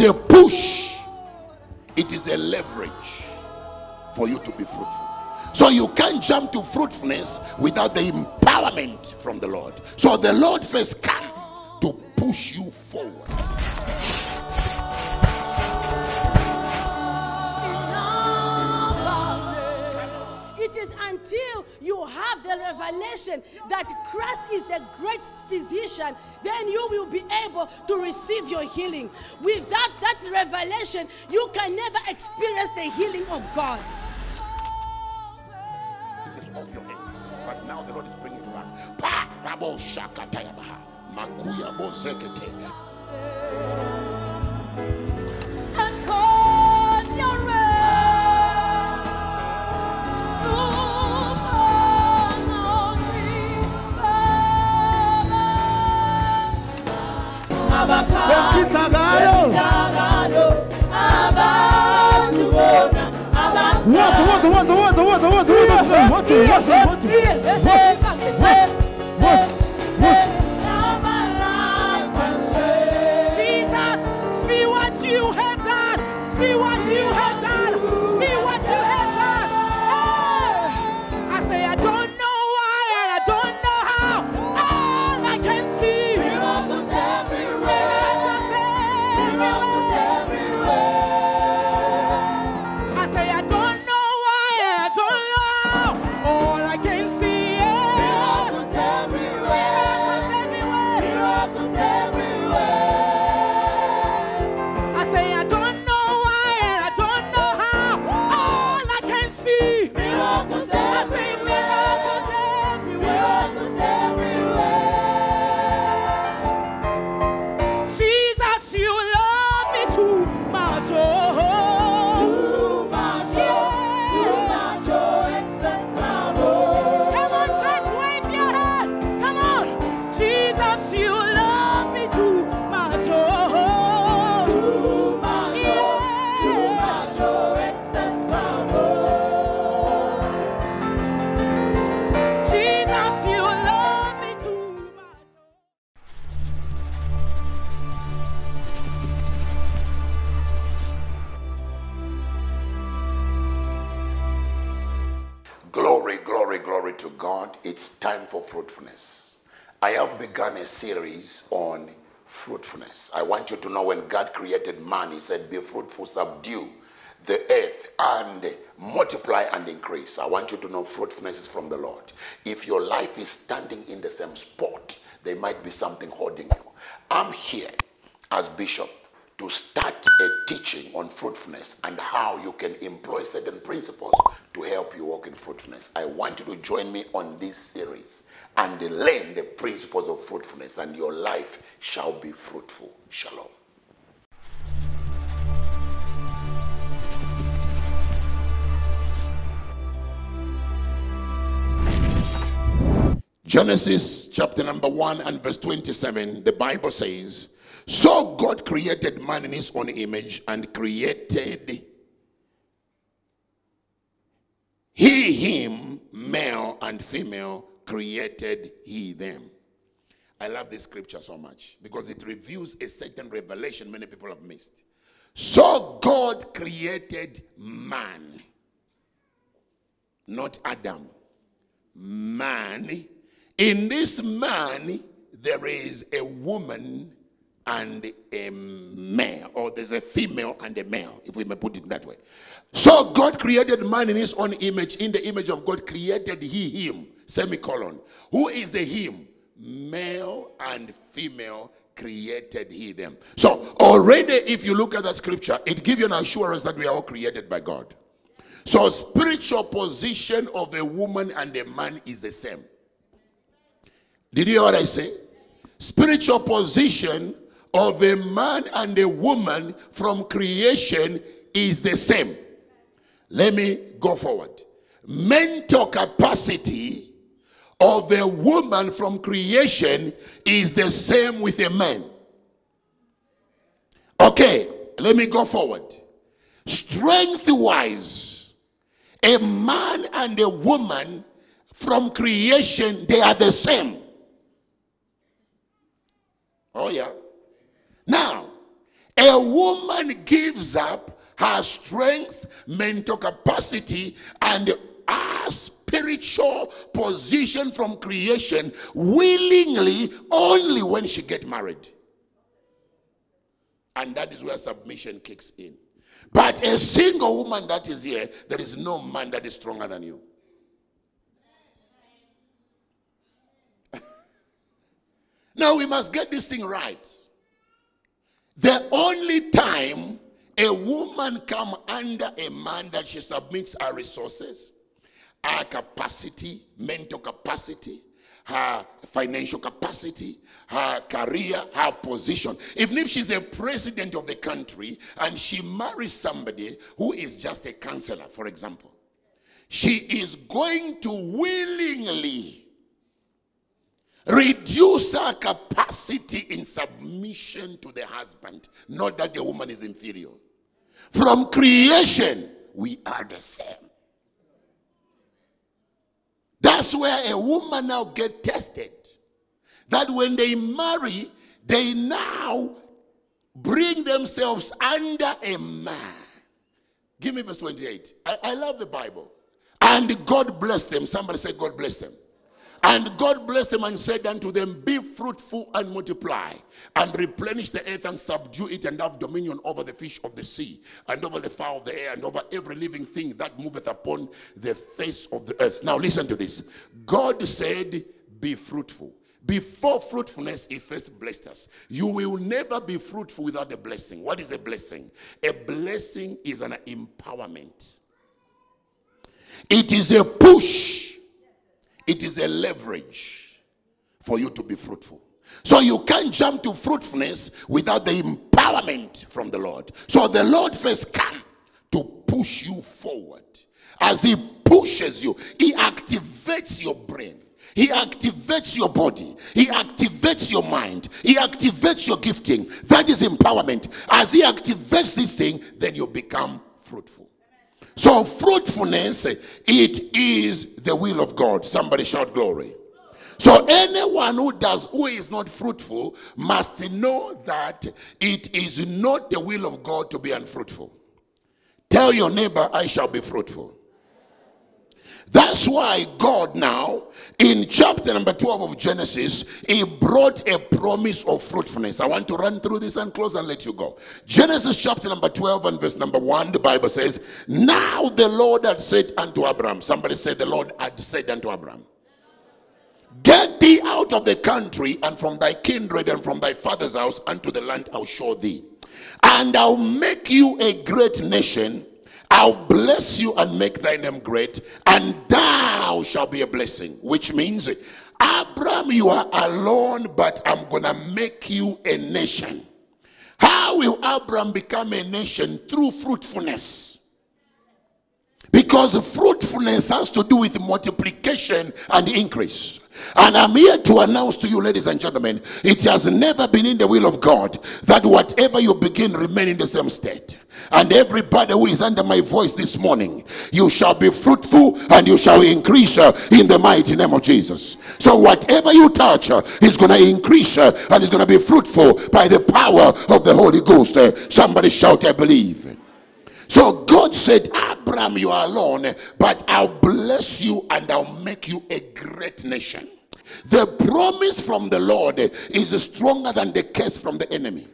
is a push, it is a leverage for you to be fruitful. So you can't jump to fruitfulness without the empowerment from the Lord. So the Lord first come to push you forward. Until you have the revelation that Christ is the great physician, then you will be able to receive your healing. Without that revelation, you can never experience the healing of God. It is off your hands. But now the Lord is bringing it back. wote wote fruitfulness. I have begun a series on fruitfulness. I want you to know when God created man, He said, Be fruitful, subdue the earth, and multiply and increase. I want you to know fruitfulness is from the Lord. If your life is standing in the same spot, there might be something holding you. I'm here as bishop to start a teaching on fruitfulness and how you can employ certain principles to help you walk in fruitfulness. I want you to join me on this series and learn the principles of fruitfulness, and your life shall be fruitful. Shalom. Genesis chapter number 1 and verse 27, the Bible says, So God created man in his own image and created he, him, male and female, created he them. I love this scripture so much because it reveals a certain revelation many people have missed. So God created man, not Adam man. In this man, there is a woman and a male, or there's a female and a male, if we may put it that way. So God created man in his own image. In the image of God created he him, semicolon. Who is the him? Male and female created he them. So already if you look at that scripture, it gives you an assurance that we are all created by God. So spiritual position of a woman and a man is the same. Did you hear what I say? Spiritual position of a man and a woman from creation is the same. Let me go forward. Mental capacity of a woman from creation is the same with a man. Okay, let me go forward. Strength wise, a man and a woman from creation, they are the same. Oh, yeah. Now, A woman gives up her strength, mental capacity, and her spiritual position from creation willingly only when she get married. And that is where submission kicks in. But a single woman that is here, there is no man that is stronger than you. now we must get this thing right. The only time a woman come under a man that she submits her resources, her capacity, mental capacity, her financial capacity, her career, her position. Even if she's a president of the country and she marries somebody who is just a counselor, for example, she is going to willingly reduce her capacity in submission to the husband, not that the woman is inferior. From creation, we are the same. That's where a woman now get tested. That when they marry, they now bring themselves under a man. Give me verse 28. I, I love the Bible. And God blessed them. Somebody say, God bless them. And God blessed them and said unto them, Be fruitful and multiply, and replenish the earth and subdue it, and have dominion over the fish of the sea, and over the fowl of the air, and over every living thing that moveth upon the face of the earth. Now, listen to this God said, Be fruitful. Before fruitfulness, He first blessed us. You will never be fruitful without a blessing. What is a blessing? A blessing is an empowerment, it is a push it is a leverage for you to be fruitful. So you can't jump to fruitfulness without the empowerment from the Lord. So the Lord first come to push you forward. As he pushes you, he activates your brain. He activates your body. He activates your mind. He activates your gifting. That is empowerment. As he activates this thing, then you become fruitful. So fruitfulness, it is the will of God. Somebody shout glory. So anyone who does who is not fruitful must know that it is not the will of God to be unfruitful. Tell your neighbor, I shall be fruitful. That's why God now, in chapter number 12 of Genesis, He brought a promise of fruitfulness. I want to run through this and close and let you go. Genesis chapter number 12 and verse number 1, the Bible says, Now the Lord had said unto Abraham, somebody said, The Lord had said unto Abraham, Get thee out of the country and from thy kindred and from thy father's house unto the land I'll show thee. And I'll make you a great nation I'll bless you and make thy name great, and thou shalt be a blessing. Which means, Abraham, you are alone, but I'm gonna make you a nation. How will Abraham become a nation? Through fruitfulness. Because fruitfulness has to do with multiplication and increase. And I'm here to announce to you, ladies and gentlemen, it has never been in the will of God that whatever you begin remain in the same state. And everybody who is under my voice this morning, you shall be fruitful and you shall increase uh, in the mighty name of Jesus. So whatever you touch uh, is going to increase uh, and is going to be fruitful by the power of the Holy Ghost. Somebody shout, I believe. So God said, Abraham, you are alone, but I'll bless you and I'll make you a great nation. The promise from the Lord is stronger than the curse from the enemy.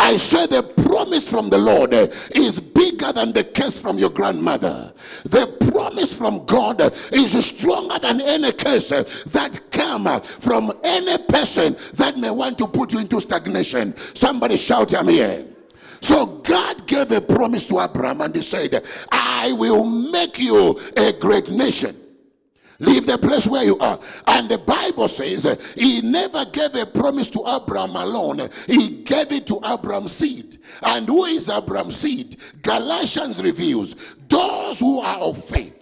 I say the promise from the Lord is bigger than the curse from your grandmother. The promise from God is stronger than any curse that come from any person that may want to put you into stagnation. Somebody shout, I'm here. So God gave a promise to Abraham and he said, I will make you a great nation. Leave the place where you are. And the Bible says he never gave a promise to Abraham alone, he gave it to Abraham's seed. And who is Abraham's seed? Galatians reveals those who are of faith,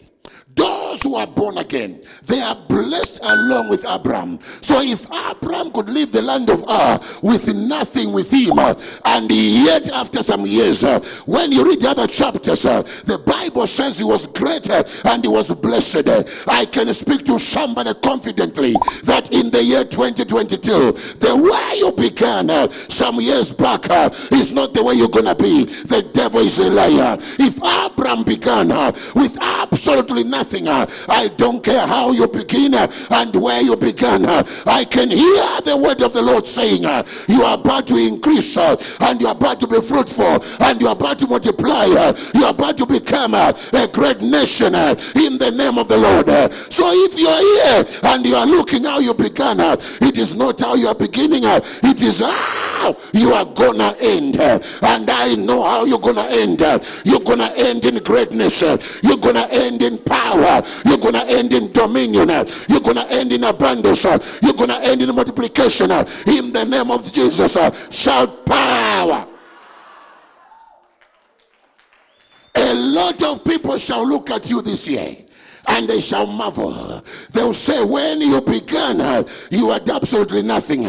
those who are born again, they are blessed along with Abraham. So if Abraham could leave the land of Ur with nothing with him, and yet after some years, when you read the other chapters, the Bible says he was great and he was blessed. I can speak to somebody confidently that in the year 2022, the way you began some years back is not the way you're gonna be. The devil is a liar. If Abraham began with absolutely nothing, uh, I don't care how you begin uh, and where you began. uh, I can hear the word of the Lord saying, uh, You are about to increase uh, and you are about to be fruitful and you are about to multiply. Uh, you are about to become a great nation in the name of the Lord. So if you are here and you are looking how you began, it is not how you are beginning, it is ah, how you are gonna end. And I know how you're gonna end. You're gonna end in greatness, you're gonna end in power, you're gonna end in dominion, you're gonna end in abundance, you're gonna end in multiplication. In the name of Jesus, shout power. A lot of people shall look at you this year and they shall marvel. They'll say, When you began, you had absolutely nothing,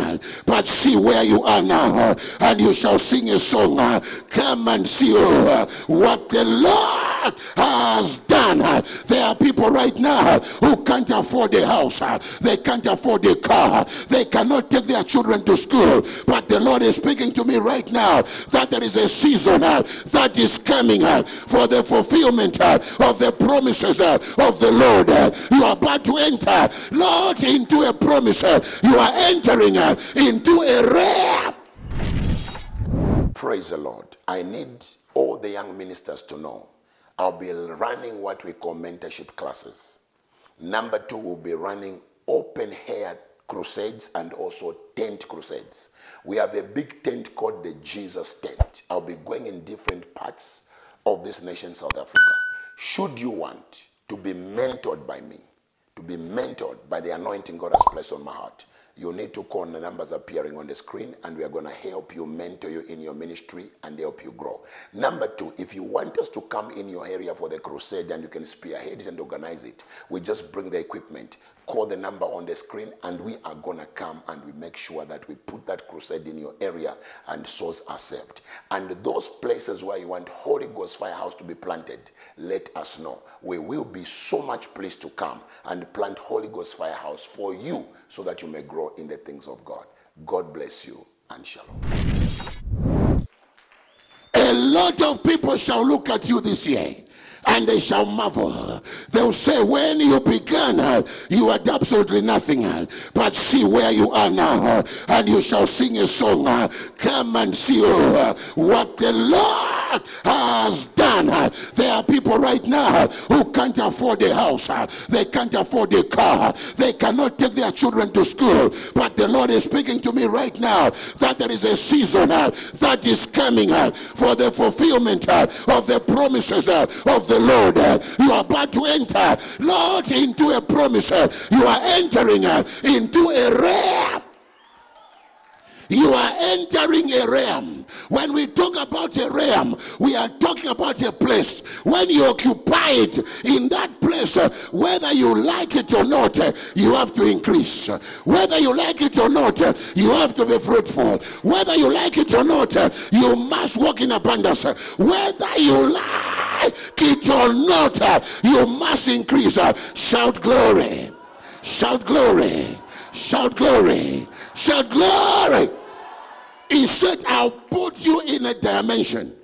but see where you are now, and you shall sing a song. Come and see uh, what the Lord has done. There are people right now who can't afford a house, they can't afford a car, they cannot take their children to school. But the Lord is speaking to me right now that there is a season uh, that is coming uh, for the fulfillment uh, of the promises of the Lord. Uh, you are about to enter, Lord, into a promise. you are entering uh, into a rare. Praise the Lord. I need all the young ministers to know I'll be running what we call mentorship classes. Number two, we'll be running open air crusades and also tent crusades. We have a big tent called the Jesus tent. I'll be going in different parts of this nation, South Africa. Should you want to be mentored by me, to be mentored by the anointing God has placed on my heart, you need to call the numbers appearing on the screen and we are going to help you mentor you in your ministry and help you grow. Number two if you want us to come in your area for the crusade and you can spearhead it and organize it. We just bring the equipment. Call the number on the screen and we are going to come and we make sure that we put that crusade in your area and souls are saved and those places where you want holy ghost firehouse to be planted let us know. We will be so much pleased to come and plant holy ghost firehouse for you so that you may grow in the things of god god bless you and shalom a lot of people shall look at you this year and they shall marvel. They'll say, When you began, you had absolutely nothing, but see where you are now, and you shall sing a song. Come and see uh, what the Lord has done. There are people right now who can't afford a house, they can't afford a car, they cannot take their children to school. But the Lord is speaking to me right now that there is a season uh, that is coming uh, for the fulfillment uh, of the promises of the Lord. You are about to enter, Lord, into a promise. you are entering into a rare you are entering a realm. When we talk about a realm, we are talking about a place. When you occupy it in that place, uh, whether you like it or not, uh, you have to increase. Whether you like it or not, uh, you have to be fruitful. Whether you like it or not, you must walk in abundance. Whether you like it or not, you must increase. Shout glory. Shout glory. Shout glory. Shout glory. He said, I'll put you in a dimension.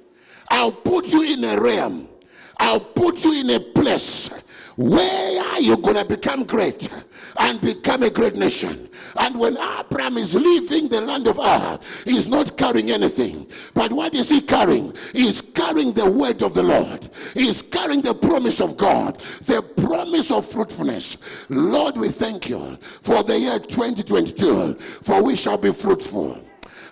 I'll put you in a realm. I'll put you in a place where you're going to become great and become a great nation. And when Abraham is leaving the land of Ur, he's not carrying anything. But what is he carrying? He's carrying the word of the Lord. He's carrying the promise of God, the promise of fruitfulness. Lord, we thank you for the year 2022, for we shall be fruitful.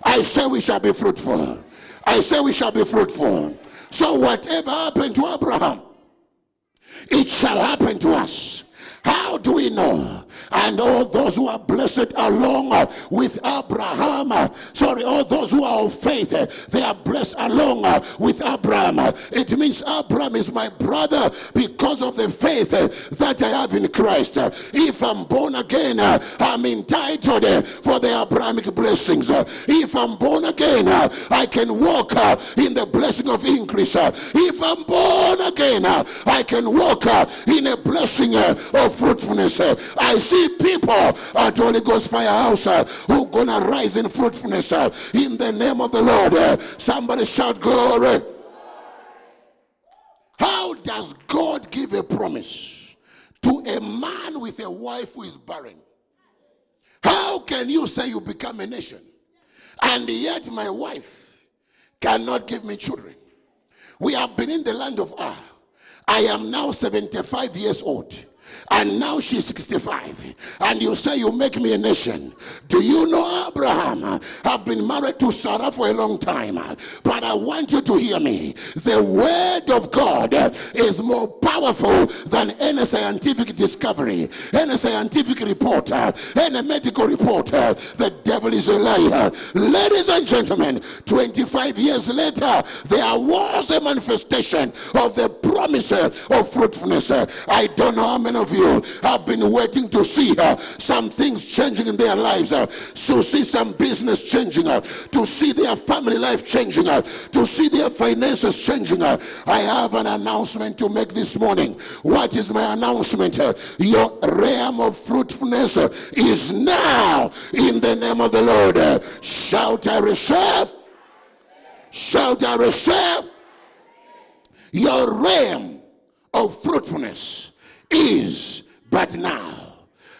I say we shall be fruitful. I say we shall be fruitful. So whatever happened to Abraham, it shall happen to us. How do we know? and all those who are blessed along with Abraham. Sorry, all those who are of faith, they are blessed along with Abraham. It means Abraham is my brother because of the faith that I have in Christ. If I'm born again, I'm entitled for the Abrahamic blessings. If I'm born again, I can walk in the blessing of increase. If I'm born again, I can walk in a blessing uh, fruitfulness. I see people at Holy Ghost Firehouse uh, who gonna rise in fruitfulness uh, in the name of the Lord. Uh, Somebody shout glory. How does God give a promise to a man with a wife who is barren? How can you say you become a nation and yet my wife cannot give me children? We have been in the land of Ah. I am now 75 years old. And now she's 65. And you say you make me a nation. Do you know Abraham? I've been married to Sarah for a long time. But I want you to hear me. The word of God is more powerful than any scientific discovery, any scientific report, any medical report. The devil is a liar. Ladies and gentlemen, 25 years later, there was a manifestation of the promise of fruitfulness. I don't know how many of you have been waiting to see uh, some things changing in their lives, uh, to see some business changing, uh, to see their family life changing, to see their finances changing. I have an announcement to make this morning. What is my announcement? Your realm of fruitfulness is now in the name of the Lord. Shout, I receive. Shout, I receive. Your realm of fruitfulness is but now.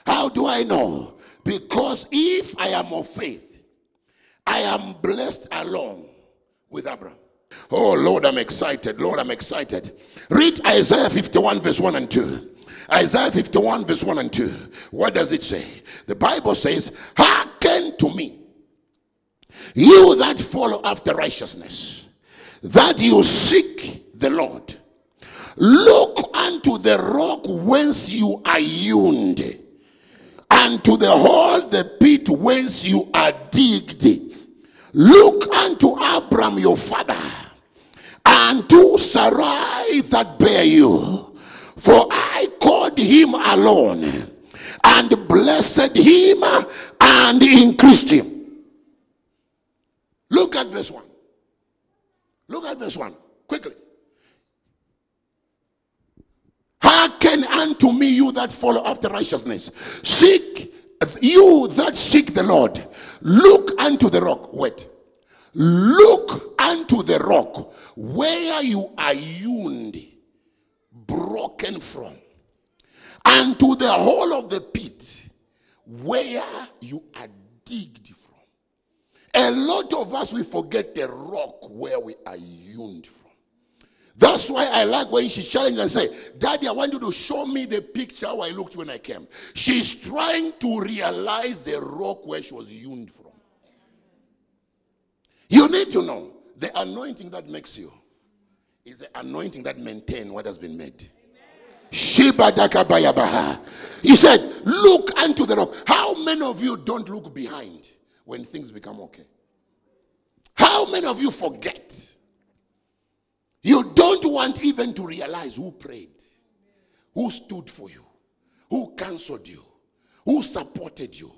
How do I know? Because if I am of faith, I am blessed along with Abraham. Oh Lord, I'm excited. Lord, I'm excited. Read Isaiah 51, verse 1 and 2. Isaiah 51, verse 1 and 2. What does it say? The Bible says, Hearken to me, you that follow after righteousness, that you seek the Lord. Look unto the rock whence you are hewn, and to the hole, the pit whence you are digged. Look unto Abram your father, and to Sarai that bear you. For I called him alone, and blessed him, and increased him. Look at this 1. Look at this 1. Quickly. Hearken unto me, you that follow after righteousness. Seek, you that seek the Lord. Look unto the rock. Wait. Look unto the rock where you are hewn, broken from, and to the hole of the pit where you are digged from. A lot of us, we forget the rock where we are hewn from. That's why I like when she challenged and say, Daddy, I want you to show me the picture how I looked when I came. She's trying to realize the rock where she was hewn from. You need to know the anointing that makes you is the anointing that maintains what has been made. Sheba. He said, Look unto the rock. How many of you don't look behind when things become okay? How many of you forget? You don't want even to realize who prayed, who stood for you, who counseled you, who supported you,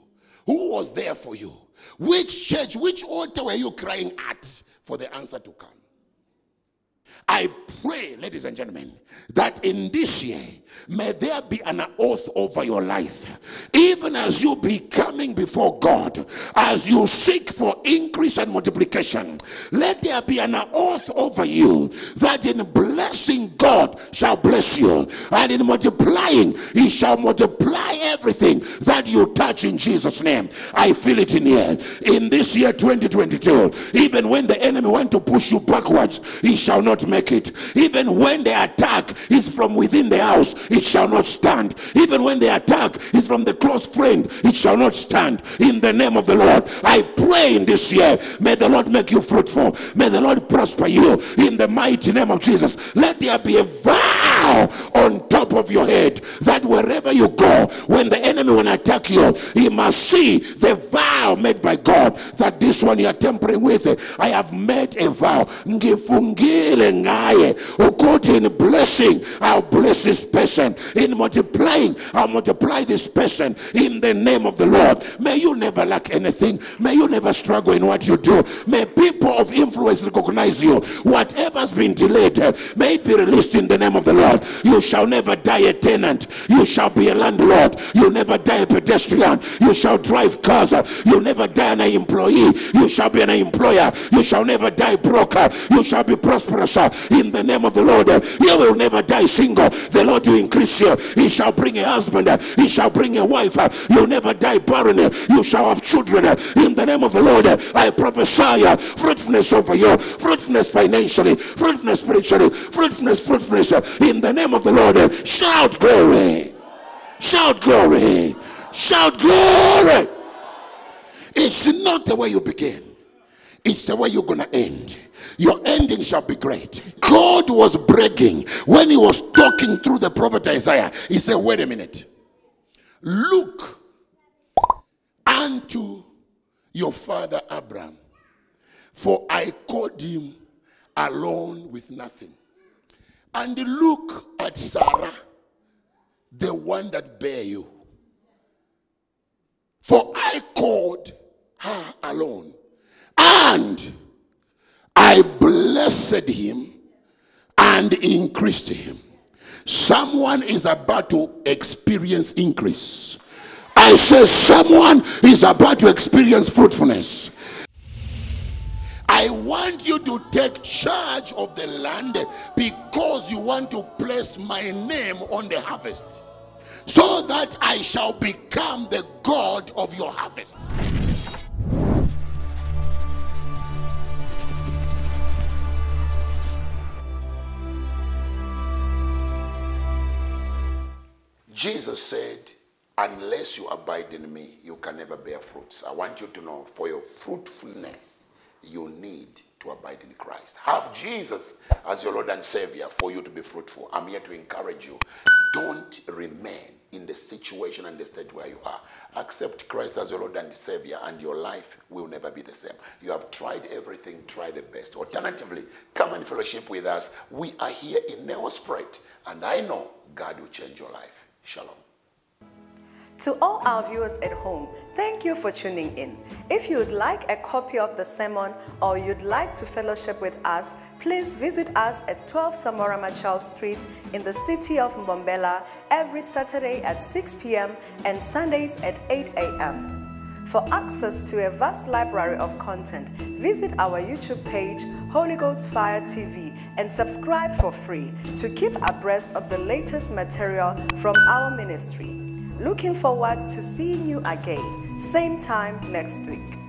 who was there for you, which church, which altar were you crying at for the answer to come. I pray, ladies and gentlemen, that in this year may there be an oath over your life, even as you be coming before God, as you seek for increase and multiplication. Let there be an oath over you that in blessing God shall bless you, and in multiplying He shall multiply everything that you touch in Jesus' name. I feel it in here. In this year 2022, even when the enemy want to push you backwards, he shall not make it. Even when the attack is from within the house, it shall not stand. Even when the attack is from the close friend, it shall not stand. In the name of the Lord, I pray in this year, may the Lord make you fruitful. May the Lord prosper you in the mighty name of Jesus. Let there be a vow on top of your head that wherever you go, when the enemy will attack you, he must see the vow made by God that this one you are tampering with. I have made a vow. Ngifungile ngaye ukuthi in blessing I'll bless this person. In multiplying I'll multiply this person in the name of the Lord. May you never lack anything. May you never struggle in what you do. May people of influence recognize you. Whatever's been delayed, may it be released in the name of the Lord. You shall never die a tenant. You shall be a landlord. You'll never die a pedestrian. You shall drive cars. You'll never die an employee. You shall be an employer. You shall never die broke. You shall be prosperous uh, in the name of the Lord. You will never die single. The Lord will increase you. He shall bring a husband. He shall bring a wife. You'll never die barren. You shall have children in the name of the Lord. I prophesy uh, fruitfulness over you, fruitfulness financially, fruitfulness spiritually, fruitfulness, fruitfulness uh, in the name of the Lord. Shout glory! Shout glory! Shout glory! It's not the way you begin, it's the way you're gonna end. Your ending shall be great. God was bragging when he was talking through the prophet Isaiah. He said, Wait a minute. Look unto your father Abraham, for I called him alone with nothing. And look at Sarah, the one that bare you. For I called her alone. And I blessed him and increased him. Someone is about to experience increase. I say, someone is about to experience fruitfulness. I want you to take charge of the land because you want to place my name on the harvest so that I shall become the God of your harvest. Jesus said, Unless you abide in me, you can never bear fruits. I want you to know for your fruitfulness, you need to abide in Christ. Have Jesus as your Lord and Savior for you to be fruitful. I'm here to encourage you. Don't remain in the situation and the state where you are. Accept Christ as your Lord and Savior, and your life will never be the same. You have tried everything, try the best. Alternatively, come and fellowship with us. We are here in Nelspruit, and I know God will change your life. Shalom. To all our viewers at home, thank you for tuning in. If you would like a copy of the sermon or you'd like to fellowship with us, please visit us at 12 Samora Machel Street in the city of Mbombela every Saturday at 6 p.m. and Sundays at 8 a.m. For access to a vast library of content, visit our YouTube page, Holy Ghost Fire TV, and subscribe for free to keep abreast of the latest material from our ministry. Looking forward to seeing you again, same time next week.